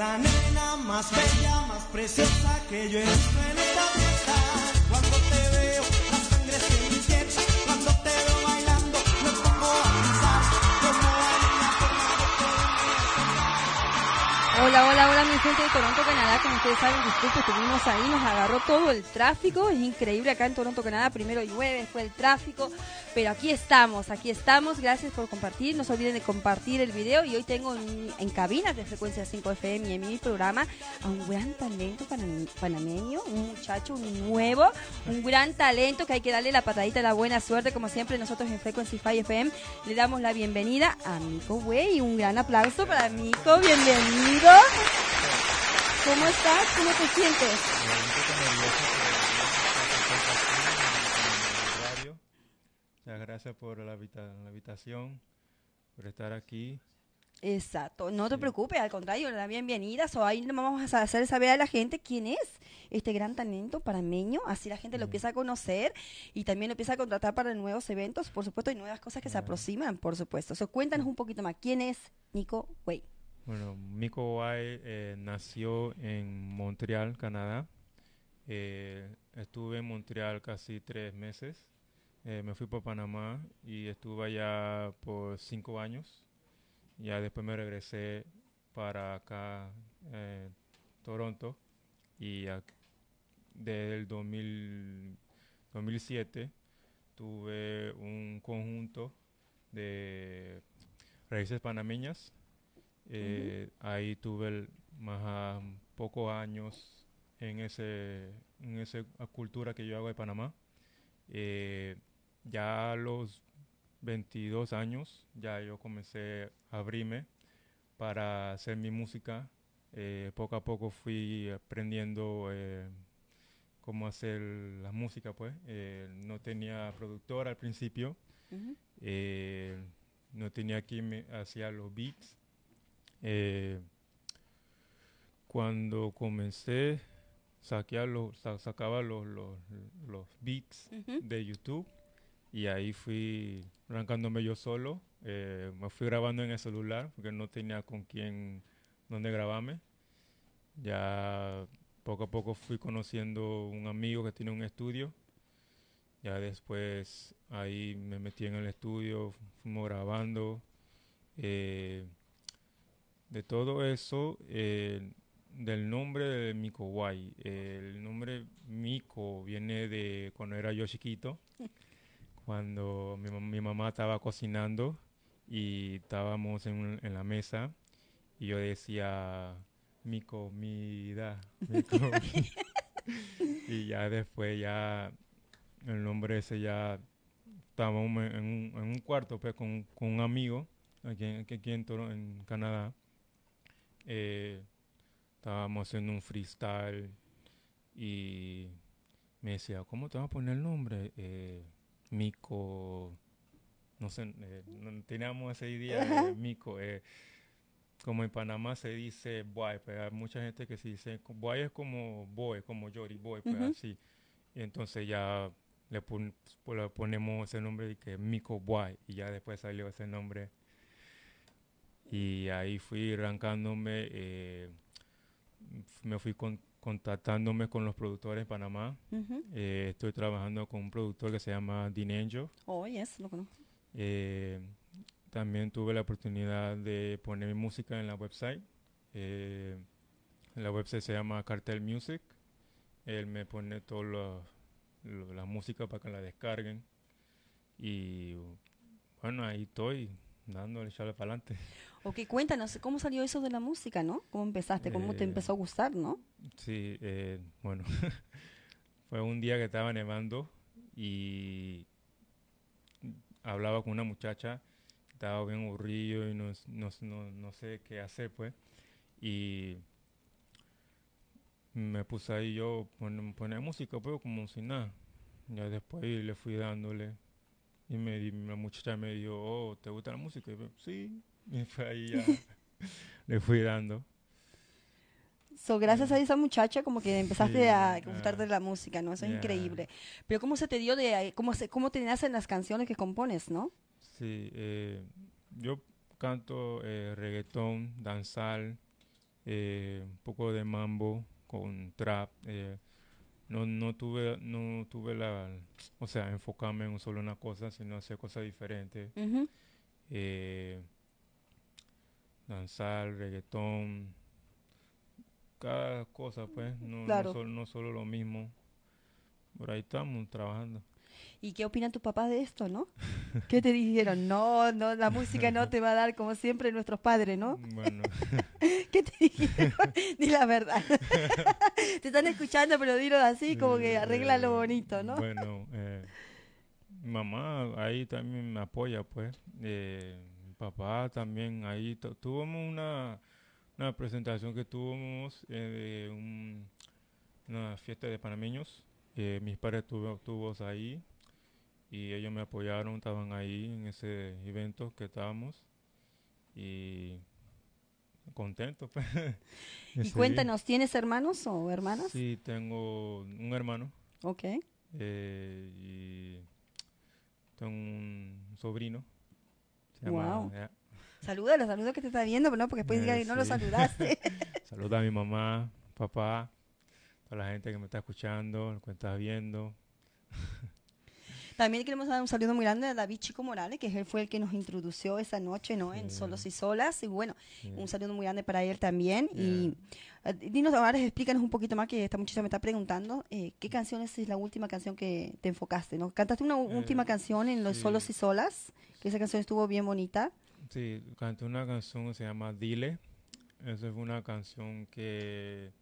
la nena más bella, más preciosa que yo he Hola, hola, hola mi gente de Toronto, Canadá. Como ustedes saben, disculpe, estuvimos ahí, nos agarró todo el tráfico. Es increíble acá en Toronto, Canadá. Primero llueve, fue el tráfico. Pero aquí estamos, aquí estamos. Gracias por compartir. No se olviden de compartir el video. Y hoy tengo en, en cabinas de frecuencia 5 FM y en mi programa a un gran talento panam- panameño, un muchacho, nuevo, un gran talento que hay que darle la patadita de la buena suerte. Como siempre, nosotros en Frequency 5 FM le damos la bienvenida a Mico Way. Un gran aplauso para Mico. Bienvenido. ¿Cómo estás? ¿Cómo te sientes? Muchas gracias por la, invita- la invitación, por estar aquí. Exacto, no te preocupes, al contrario, la bienvenida. So, ahí le vamos a hacer saber a la gente quién es este gran talento parameño, así la gente lo empieza a conocer y también lo empieza a contratar para nuevos eventos, por supuesto, y nuevas cosas que se aproximan, por supuesto. So, cuéntanos un poquito más, ¿quién es Nico Way? Bueno, Miko Wai eh, nació en Montreal, Canadá. Eh, estuve en Montreal casi tres meses. Eh, me fui para Panamá y estuve allá por cinco años. Ya después me regresé para acá, eh, Toronto. Y desde el 2000 2007 tuve un conjunto de raíces panameñas. Eh, Ahí tuve el- más ah, pocos años en ese en esa cultura que yo hago de Panamá. Eh, ya a los 22 años ya yo comencé a abrirme para hacer mi música. Eh, poco a poco fui aprendiendo eh, cómo hacer la música, pues. No tenía productor al principio. No tenía quien me hacía los beats. Eh, cuando comencé, saquea los, sa- sacaba los, los, los beats de YouTube y ahí fui arrancándome yo solo. Eh, me fui grabando en el celular porque no tenía con quién, dónde grabarme. Ya poco a poco fui conociendo un amigo que tiene un estudio. Ya después ahí me metí en el estudio, fuimos grabando. eh, de todo eso, eh, del nombre de Miko Wai. el nombre Miko viene de cuando era yo chiquito, cuando mi, mi mamá estaba cocinando y estábamos en, en la mesa y yo decía, mi comida, mi comida. y ya después ya el nombre ese ya estábamos en un, en un cuarto pues con, con un amigo aquí, aquí en, Toro- en Canadá. Eh, estábamos haciendo un freestyle y me decía, ¿cómo te vas a poner el nombre? Eh, Mico, no sé, eh, no teníamos esa idea de Mico. eh, como en Panamá se dice boy, pero hay mucha gente que se dice, boy es como boy, como Yori boy, pues así. Y entonces ya le, pon- pues, le ponemos ese nombre de que Mico Boy y ya después salió ese nombre. Y ahí fui arrancándome, eh, me fui con- contactándome con los productores en Panamá. Eh, estoy trabajando con un productor que se llama Dean Angel. Oh, yes, lo conozco. Eh, también tuve la oportunidad de poner mi música en la website. Eh, la website se llama Cartel Music. Él me pone toda la, lo- la música para que la descarguen. Y bueno, ahí estoy dándole echarle para adelante. Ok, cuéntanos, ¿cómo salió eso de la música, no? ¿Cómo empezaste? ¿Cómo te Eh, empezó a gustar, no? Sí, eh, bueno, fue un día que estaba nevando y hablaba con una muchacha, estaba bien aburrido y no, no, no, no sé qué hacer, pues. Y me puse ahí yo pon- poner música, pues, como si nada. Ya después le fui dándole y me di- la muchacha me dijo, oh, ¿te gusta la música? Y yo, sí, y fue ahí ya, le fui dando. So, gracias a esa muchacha como que empezaste Sí, a gustarte de la música, ¿no? Eso es increíble. Pero ¿cómo se te dio de, cómo se, cómo te nacen las canciones que compones, no? Sí, eh, yo canto eh, reggaetón, danzal eh, un poco de mambo con trap. No, no tuve, no tuve la, o sea, enfocarme en solo una cosa, sino hacer cosas diferentes. Eh, danzar, reggaetón, cada cosa, pues, no, no solo, no solo lo mismo. Por ahí estamos trabajando. ¿Y qué opinan tus papás de esto, no? ¿Qué te dijeron? No, no, la música no te va a dar como siempre nuestros padres, ¿no? Bueno, ¿Qué te dijeron? Di la verdad. te están escuchando, pero dilo así, como que eh, arréglalo bonito, ¿no? Bueno, eh, mamá ahí también me apoya, pues. Eh, papá también ahí. tu- Tuvimos una, una presentación que tuvimos eh, de un- una fiesta de panameños. Eh, mis padres tuvo, tuvo ahí y ellos me apoyaron, estaban ahí en ese evento que estábamos y contento. Pues, Y cuéntanos, ¿tienes hermanos o hermanas? Sí, tengo un hermano Ok. eh, y tengo un sobrino. Se llama, Guau. ya. Salúdalo, saluda que te está viendo, ¿no? Porque después Eh, diga que no lo sí. saludaste. Saluda a mi mamá, papá, toda la gente que me está escuchando, que está viendo. También queremos dar un saludo muy grande a David Chico Morales, que él fue el que nos introdució esa noche, ¿no? En. Solos y Solas. Y bueno, un saludo muy grande para él también. Y eh, dinos ahora, explícanos un poquito más, que esta muchacha me está preguntando, eh, ¿qué canción es la última canción que te enfocaste, no? Cantaste una Eh, última canción en Los sí. Solos y Solas, que esa canción estuvo bien bonita. Sí, canté una canción que se llama Dile. Esa fue una canción que,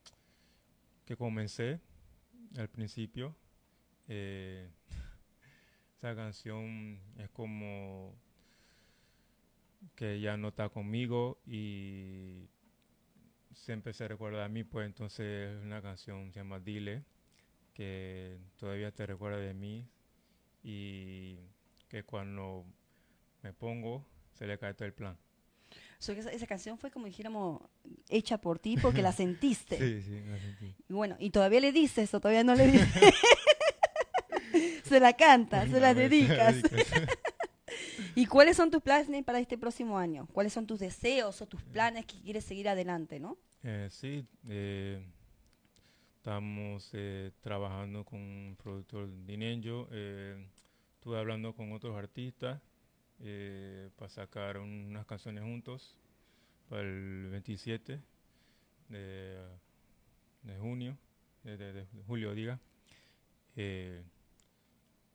que comencé al principio. Eh, esa canción es como que ella no está conmigo y siempre se recuerda a mí, pues entonces es una canción se llama Dile, que todavía te recuerda de mí y que cuando me pongo se le cae todo el plan. So, esa, esa canción fue como dijéramos hecha por ti porque la sentiste. Sí, sí, la sentí. Y bueno, y todavía le dices o todavía no le dices. se la canta, se la dedicas. ¿Y cuáles son tus planes para este próximo año? ¿Cuáles son tus deseos o tus planes que quieres seguir adelante, no? Eh, sí, eh, estamos eh, trabajando con un productor dineño. Estuve hablando con otros artistas para sacar unas canciones juntos para el 27 de, de junio, de, de- de julio, diga.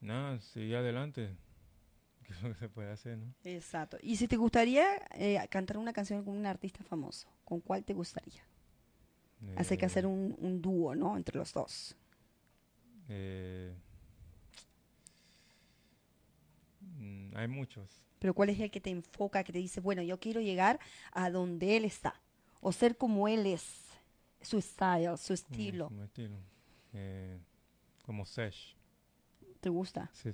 Eh, nada, seguir adelante, que es lo que se puede hacer, ¿no? Exacto. Y si te gustaría eh, cantar una canción con un artista famoso, ¿con cuál te gustaría? Hace que Eh, hacer un, un dúo, ¿no? Entre los dos. Eh, mm, hay muchos. Pero ¿cuál es el que te enfoca, que te dice, bueno, yo quiero llegar a donde él está? O ser como él es, su style, su mm, estilo. Como estilo. Eh, como Sesh. ¿Te gusta? Sí.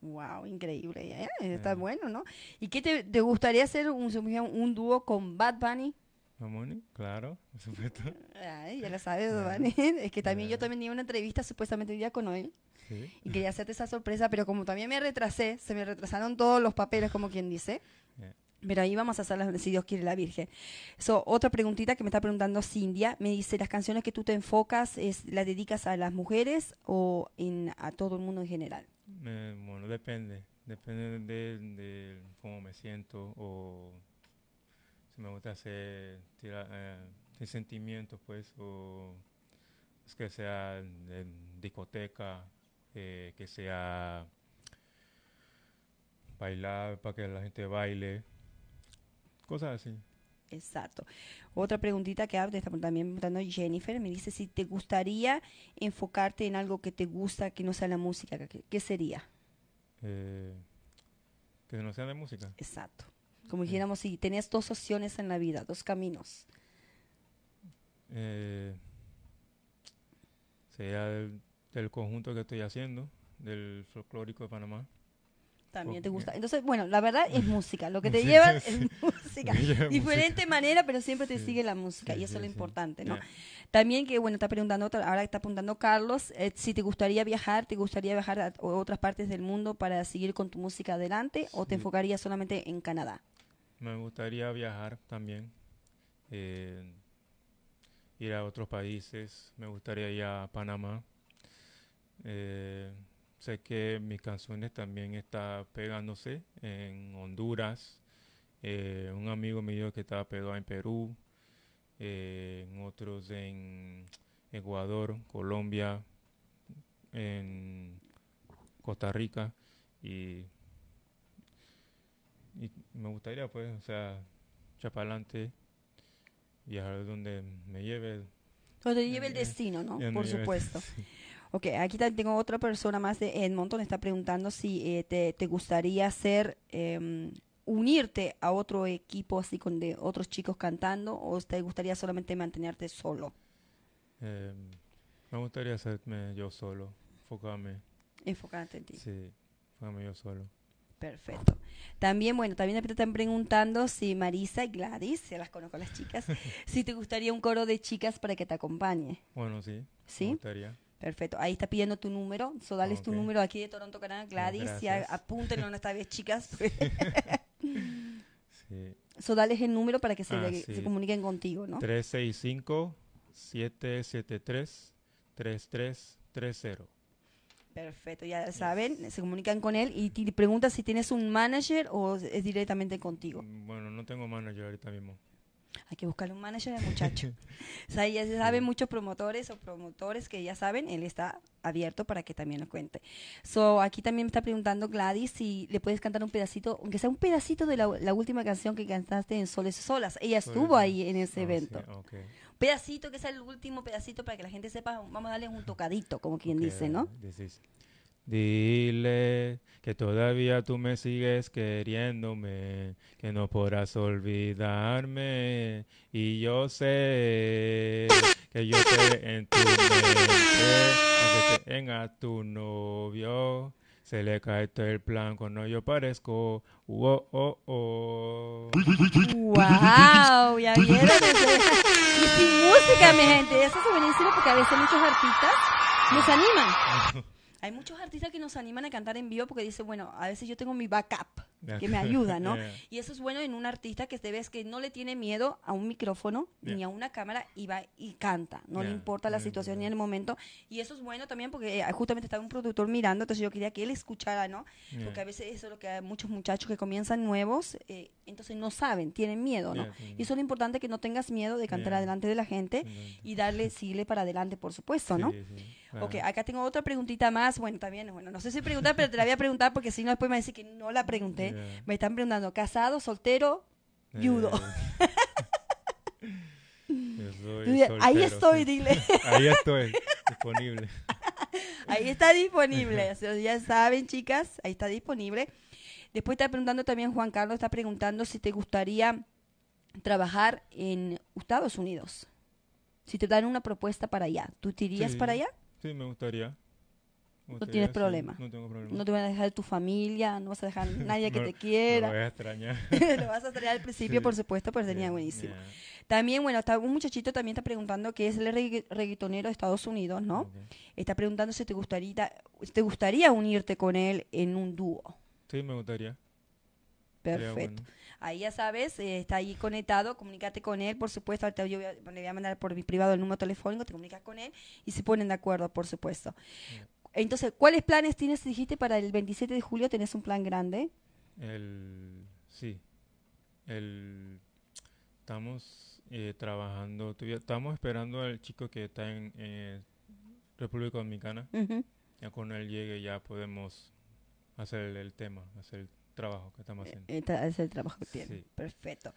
Wow, increíble. ¿eh? Está Eh. bueno, ¿no? ¿Y qué te, te gustaría hacer un, un dúo con Bad Bunny? Mamoni, claro, por supuesto. Ay, ya lo sabes, Eh. Bunny. Es que también yo Eh. también tenía una entrevista supuestamente día con él Sí. y quería hacerte esa sorpresa, pero como también me retrasé, se me retrasaron todos los papeles, como quien dice. Eh. Pero ahí vamos a hacerlas, si Dios quiere, la Virgen. So, otra preguntita que me está preguntando Cindia. Me dice, ¿las canciones que tú te enfocas, es, las dedicas a las mujeres o en, a todo el mundo en general? Eh, bueno, depende. Depende de, cómo me siento o si me gusta hacer tira- eh, sentimientos, pues, o es que sea en discoteca, eh, que sea bailar para que la gente baile, cosas así. Exacto. Otra preguntita que está también preguntando Jennifer, me dice si te gustaría enfocarte en algo que te gusta, que no sea la música, ¿qué, qué sería? Eh, que no sea de música. Exacto. Como dijéramos, si tenés dos opciones en la vida, dos caminos. Eh, sería del, del conjunto que estoy haciendo, del folclórico de Panamá. También te gusta. Entonces, bueno, la verdad es música. Lo que te Sí, lleva sí. es música. Lleva Diferente manera, pero siempre te sigue la música. Y eso es lo importante, ¿no? También que, bueno, está preguntando, otra- ahora está apuntando Carlos, eh, si te gustaría viajar, ¿te gustaría viajar a otras partes del mundo para seguir con tu música adelante o te enfocarías solamente en Canadá? Me gustaría viajar también. Eh, ir a otros países. Me gustaría ir a Panamá. Eh, sé que mis canciones también está pegándose en Honduras. Eh, un amigo mío que estaba pegado en Perú. eh, en otros en Ecuador, Colombia, en Costa Rica y, y me gustaría pues, o sea, echar para adelante, viajar donde me lleve. Donde lleve el destino, ¿no? Por supuesto. Ok, aquí también tengo otra persona más de Edmonton, está preguntando si eh, te, te gustaría hacer, em, unirte a otro equipo así con de otros chicos cantando o te gustaría solamente mantenerte solo, Eh, me gustaría hacerme yo solo, enfocarme, enfocarte en ti. sí, enfocarme yo solo. Perfecto. También, bueno, también te están preguntando si Marisa y Gladys, se las conozco a las chicas, si te gustaría un coro de chicas para que te acompañe. Bueno, sí, me ¿Sí? gustaría. Perfecto. Ahí está pidiendo tu número. So, dales tu número aquí de Toronto, Canadá, Gladys. Gracias. apúntenlo en esta vez, chicas. Sí. so, dales el número para que se, Ah, sí. se comuniquen contigo, ¿no? 365-773-3330. Perfecto, ya saben, se comunican con él y te preguntas si tienes un manager o es directamente contigo. Bueno, no tengo manager ahorita mismo. Hay que buscarle un manager al muchacho. o sea, ya se saben muchos promotores o promotores que ya saben, él está abierto para que también lo cuente. So, aquí también me está preguntando Gladys si le puedes cantar un pedacito, aunque sea un pedacito de la, la última canción que cantaste en Soles y Solas. Ella estuvo ahí en ese Ah, sí, evento. ok. Pedacito, que sea el último pedacito para que la gente sepa, vamos a darle un tocadito, como quien dice, ¿no? dices, Dile que todavía tú me sigues queriéndome, que no podrás olvidarme. Y yo sé que yo te en tu mente, aunque tu novio. Se le cae todo el plan cuando yo parezco. Oh, oh, oh. ¡Wow! ¿Ya vieron? y sin música, mi gente. Eso es buenísimo porque a veces muchos artistas nos animan. Hay muchos artistas que nos animan a cantar en vivo porque dicen, bueno, a veces yo tengo mi backup que me ayuda, ¿no? Yeah. Y eso es bueno en un artista que te ves que no le tiene miedo a un micrófono ni a una cámara y va y canta. No le importa la situación ni el momento. Y eso es bueno también porque eh, justamente estaba un productor mirando, entonces yo quería que él escuchara, ¿no? Porque a veces eso es lo que hay muchos muchachos que comienzan nuevos, eh, entonces no saben, tienen miedo, ¿no? Y eso es lo importante, que no tengas miedo de cantar Yeah. delante de la gente y darle, seguirle para adelante, por supuesto, ¿no? sí, sí, Ok, acá tengo otra preguntita más. Bueno, también, bueno, no sé si preguntar, pero te la voy a preguntar porque si no, después me va a decir que no la pregunté. Yeah. Me están preguntando, ¿casado, soltero? Eh, di- ahí estoy, sí. dile. Ahí estoy, disponible. Ahí está disponible. O sea, ya saben, chicas, ahí está disponible. Después está preguntando también, Juan Carlos está preguntando si te gustaría trabajar en Estados Unidos. Si te dan una propuesta para allá, ¿tú te irías Sí. para allá? Sí, me gustaría. No tienes problema. No tengo problema. No te van a dejar tu familia, no vas a dejar nadie que No, te Lo quiera. voy a extrañar. Lo vas a traer al principio, Sí. por supuesto, pero sería Yeah, buenísimo. yeah. También, bueno, está, un muchachito también está preguntando que es el regga- reggaetonero de Estados Unidos, ¿no? Está preguntando si te gustaría, te gustaría unirte con él en un dúo. Sí, me gustaría. Perfecto. bueno. Ahí ya sabes, eh, está ahí conectado, comunícate con él, por supuesto. Ahorita yo voy a- le voy a mandar por mi privado el número telefónico, te comunicas con él y se ponen de acuerdo, por supuesto. Entonces, ¿cuáles planes tienes? Dijiste para el 27 de julio, ¿tenés un plan grande? El, sí. El, estamos eh, trabajando, estamos esperando al chico que está en eh, República Dominicana. Ya cuando él llegue ya podemos hacer el, el tema, hacer el trabajo que estamos haciendo. Eh, tra- Es el trabajo que tiene. Sí. Perfecto.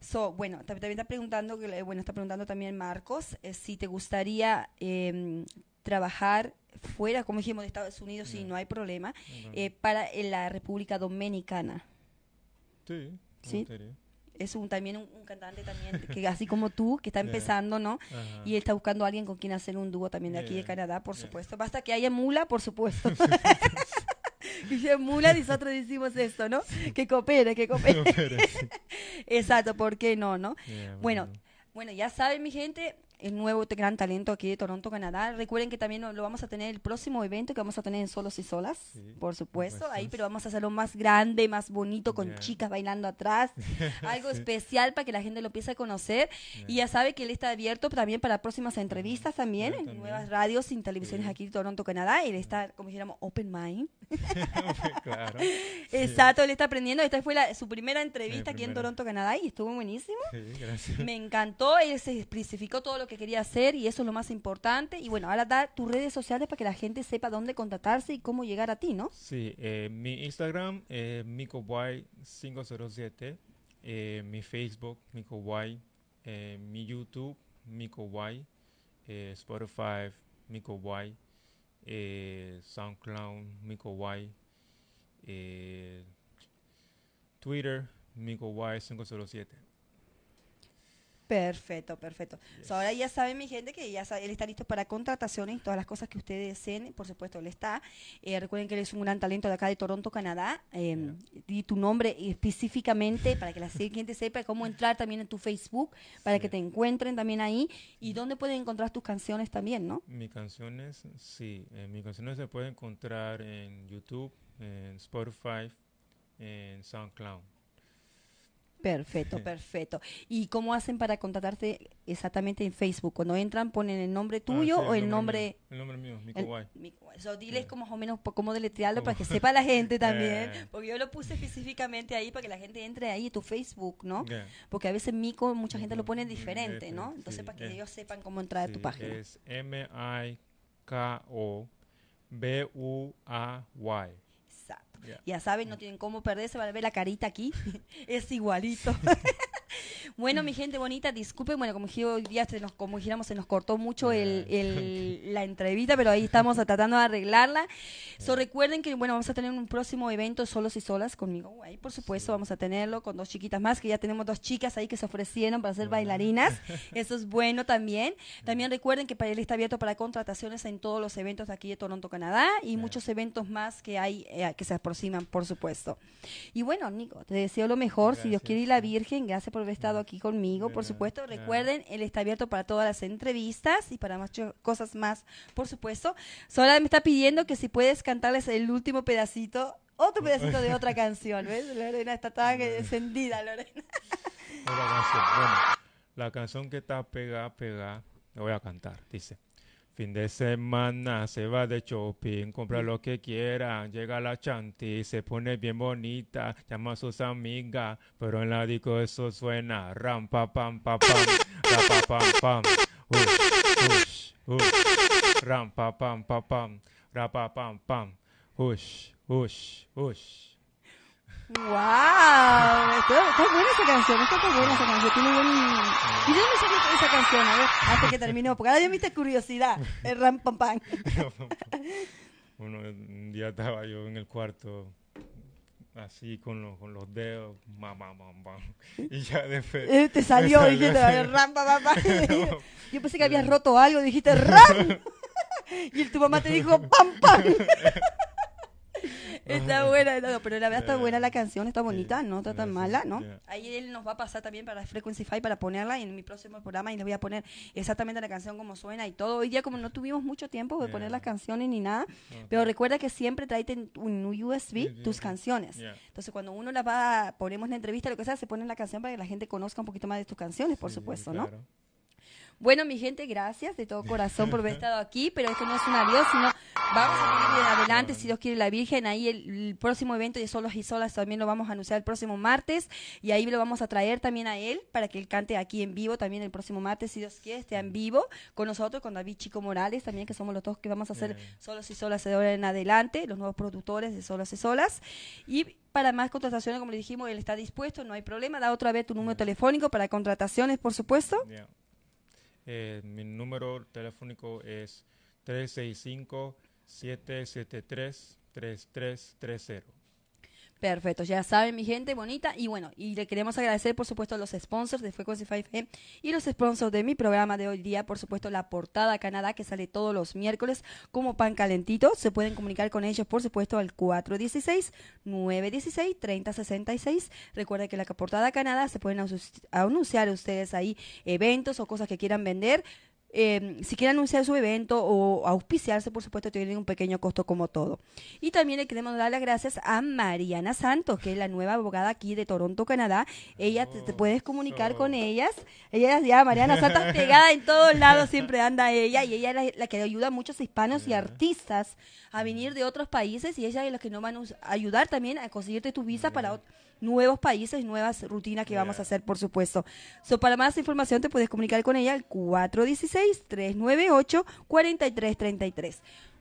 So, bueno, tam- también está preguntando, bueno, está preguntando también Marcos, eh, si te gustaría em, trabajar fuera, como dijimos, de Estados Unidos, si no hay problema, Bueno, eh, para en la República Dominicana. sí. Es un, también un, un cantante también, que así como tú, que está empezando, ¿no? Y él está buscando a alguien con quien hacer un dúo también de aquí de. Canadá, por supuesto. Basta que haya mula, por supuesto. Dice mula, nosotros decimos esto, ¿no? Que coopere, que coopere. Exacto, ¿por qué no, no? Ya, Bueno, bueno, ya saben, mi gente, el nuevo gran talento aquí de Toronto, Canadá. Recuerden que también lo vamos a tener el próximo evento que vamos a tener en Solos y Solas, Sí, por supuesto, ahí, pero vamos a hacerlo más grande, más bonito, con chicas bailando atrás, algo especial para que la gente lo empiece a conocer. Y ya sabe que él está abierto también para próximas entrevistas también, en también. nuevas radios y televisiones aquí en Toronto, Canadá. Él está, como dijéramos, open mind. claro. Exacto, él está aprendiendo. Esta fue la- su primera entrevista aquí en. Toronto, Canadá, y estuvo buenísimo. Sí, gracias. Me encantó, él se especificó todo lo que quería hacer y eso es lo más importante. Y bueno, ahora da tus redes sociales para que la gente sepa dónde contactarse y cómo llegar a ti, ¿no? Sí, eh, mi Instagram es MicoWay507, eh, mi Facebook, MicoWay, eh, mi YouTube, MicoWay, eh, Spotify, MicoWay, SoundCloud, MicoWay, Twitter, MicoWay507. Perfecto, perfecto. So, ahora ya saben, mi gente, que ya sabe- él está listo para contrataciones y todas las cosas que ustedes deseen. Por supuesto, él está. Eh, recuerden que él es un gran talento de acá de Toronto, Canadá. Eh, Di tu nombre específicamente para que la gente sepa cómo entrar también en tu Facebook, para que te encuentren también ahí. Y dónde pueden encontrar tus canciones también, ¿no? Mis canciones, sí, eh, mis canciones se pueden encontrar en YouTube, en Spotify, en SoundCloud. Perfecto, perfecto. ¿Y cómo hacen para contratarte exactamente en Facebook? Cuando entran, ponen el nombre Ah, tuyo sí, o el nombre... mío, El nombre mío, Mico Guay. so, diles como más o menos cómo deletrearlo para que sepa la gente también. Eh. Porque yo lo puse específicamente ahí para que la gente entre ahí a tu Facebook, ¿no? Porque a veces Mico, mucha gente lo pone diferente, ¿no? sí, Entonces, para que ellos sepan cómo entrar a tu página. Es M-I-K-O-B-U-A-Y. Exacto. Ya. Ya saben, no tienen cómo perderse, van a ver la carita aquí. es igualito. bueno, mi gente bonita, disculpen, bueno, como dije hoy día, se nos, como dijéramos, se nos cortó mucho el, Ya. el- la entrevista, pero ahí estamos tratando de arreglarla. So, recuerden que, bueno, vamos a tener un próximo evento solos y solas conmigo. Ahí, por supuesto, vamos a tenerlo con dos chiquitas más, que ya tenemos dos chicas ahí que se ofrecieron para ser Ah. bailarinas. Eso es bueno también. También recuerden que para él está abierto para contrataciones en todos los eventos de aquí de Toronto, Canadá, y muchos eventos más que hay eh, que se aproximan, por supuesto. Y bueno, Nico, te deseo lo mejor. Si Dios quiere y la Virgen, gracias por haber estado aquí conmigo, por supuesto. Recuerden, él está abierto para todas las entrevistas y para más cosas más, por supuesto. Sola me está pidiendo que si puedes cantarles el último pedacito, otro pedacito de otra canción, ¿ves? Lorena está tan encendida, Lorena. Otra canción. Bueno, la canción que está pegada, pegada, la voy a cantar. Dice: Fin de semana se va de shopping, compra lo que quiera, llega la chanti, se pone bien bonita, llama a sus amigas, pero en la disco eso suena ram pa pam pa pam, ra pa pam pam, ush, ush, ush, ram pa pam pa pam, ra pa pam pam, ush, ush, ush. ¡Wow! Está, está buena esa canción, está muy buena esa canción. Tiene buen... ¿Y de dónde salió esa canción? A ver, hasta que terminó, porque ahora ya viste curiosidad. El ram pam pam. Uno, un día estaba yo en el cuarto así con, los con los dedos, mam, mam, mam, mam, y ya después... Eh, te salió, Me dijiste, salió. el ram pam pam. pam. Yo pensé que habías roto algo, dijiste ram. Y tu mamá te dijo pam pam. Está buena, no, pero la verdad está buena la canción, está bonita, no está tan Gracias, mala, ¿no? Ahí él nos va a pasar también para Frequency 5 para ponerla y en mi próximo programa y les voy a poner exactamente la canción como suena y todo. Hoy día como no tuvimos mucho tiempo de poner las canciones ni nada, pero recuerda que siempre tráete en un USB tus canciones. Entonces cuando uno las va, ponemos en la entrevista, lo que sea, se pone la canción para que la gente conozca un poquito más de tus canciones, por Sí, supuesto, ¿no? Bueno, mi gente, gracias de todo corazón por haber estado aquí, pero esto no es un adiós, sino vamos a seguir en adelante, si Dios quiere la Virgen, ahí el, el próximo evento de Solos y Solas también lo vamos a anunciar el próximo martes, y ahí lo vamos a traer también a él, para que él cante aquí en vivo también el próximo martes, si Dios quiere, esté en vivo con nosotros, con David Chico Morales también, que somos los dos que vamos a hacer Bien. Solos y Solas de ahora en adelante, los nuevos productores de Solos y Solas, y para más contrataciones, como le dijimos, él está dispuesto, no hay problema, da otra vez tu número telefónico para contrataciones, por supuesto. Eh, mi número telefónico es 365-773-3330. Perfecto, ya saben mi gente bonita. Y bueno, y le queremos agradecer por supuesto a los sponsors de Frequency 5M y los sponsors de mi programa de hoy día, por supuesto la portada Canadá que sale todos los miércoles como pan calentito, se pueden comunicar con ellos por supuesto al 416-916-3066, recuerda que la portada Canadá se pueden anunciar ustedes ahí eventos o cosas que quieran vender, eh, si quieren anunciar su evento o auspiciarse, por supuesto, tienen un pequeño costo como todo. Y también le queremos dar las gracias a Mariana Santos, que es la nueva abogada aquí de Toronto, Canadá. Ella te, te puedes comunicar con ellas. Ella ya, Mariana Santos, pegada en todos lados, siempre anda ella. Y ella es la, la que ayuda a muchos hispanos y artistas a venir de otros países. Y ella es la que nos van a ayudar también a conseguirte tu visa para ot- nuevos países, nuevas rutinas que vamos a hacer, por supuesto. So, para más información te puedes comunicar con ella al 416-398-4333.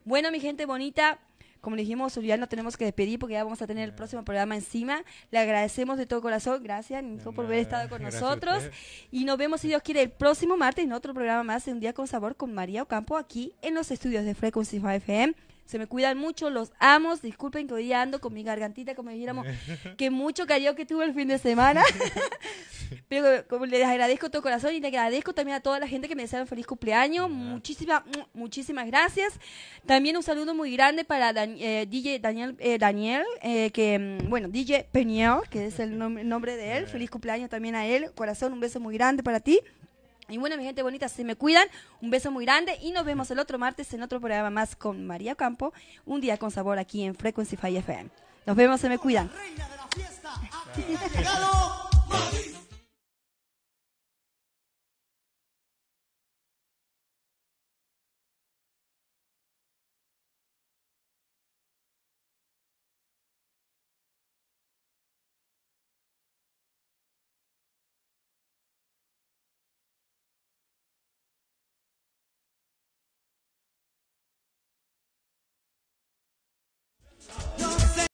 Bueno, mi gente bonita, como le dijimos, ya nos tenemos que despedir porque ya vamos a tener el próximo programa encima. Le agradecemos de todo corazón. Gracias, Nico, por haber estado con Gracias nosotros. Y nos vemos, si Dios quiere, el próximo martes en otro programa más de Un Día con Sabor con María Ocampo aquí en los estudios de Frequency 5 FM. Se me cuidan mucho, los amo. Disculpen que hoy ando con mi gargantita, como dijéramos, que mucho cayó que tuve el fin de semana. Pero como les agradezco de todo corazón y le agradezco también a toda la gente que me desearon feliz cumpleaños. Muchísimas, muchísimas gracias. También un saludo muy grande para Dan- eh, DJ Daniel, eh, Daniel eh, que, mm, bueno, DJ Peñol, que es el nom- nombre de él. Feliz cumpleaños también a él. Corazón, un beso muy grande para ti. Y bueno, mi gente bonita, se me cuidan. Un beso muy grande y nos vemos el otro martes en otro programa más con María Campo. Un día con sabor aquí en Frequency 5 FM. Nos vemos, se me cuidan.